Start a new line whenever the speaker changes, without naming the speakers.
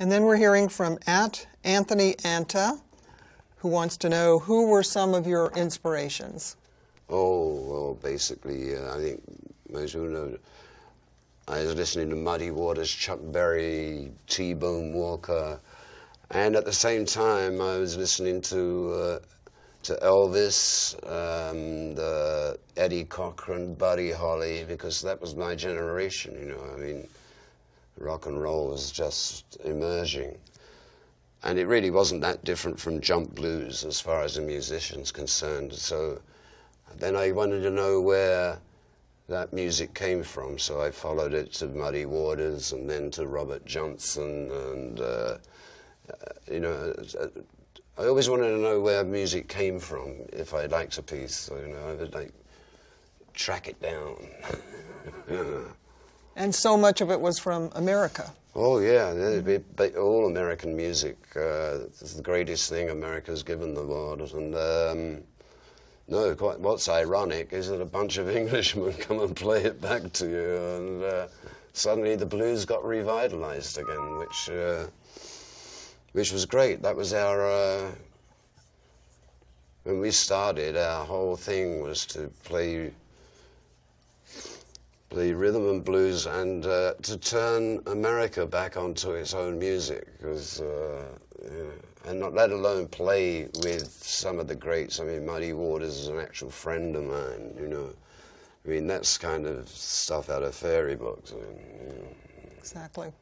And then we're hearing from at Anthony Anta, who wants to know who were some of your inspirations.
Oh, well, basically, uh, I think most people know. I was listening to Muddy Waters, Chuck Berry, T Bone Walker, and at the same time, I was listening to uh, to Elvis, um, the Eddie Cochran, Buddy Holly, because that was my generation. You know, I mean, rock and roll was just emerging. And it really wasn't that different from jump blues as far as a musician's concerned. So then I wanted to know where that music came from. So I followed it to Muddy Waters and then to Robert Johnson. And, uh, uh, you know, I always wanted to know where music came from if I liked a piece. So, you know, I would like track it down.
And so much of it was from America.
Oh yeah, mm-hmm. all American music. Uh, it's the greatest thing America's given the world. And um, no, quite, what's ironic is that a bunch of Englishmen come and play it back to you, and uh, suddenly the blues got revitalized again, which uh, which was great. That was our uh, when we started. Our whole thing was to play the rhythm and blues and uh, to turn America back onto its own music, because, uh, yeah, and not let alone play with some of the greats. I mean, Muddy Waters is an actual friend of mine, you know. I mean, that's kind of stuff out of fairy books. I mean,
Exactly.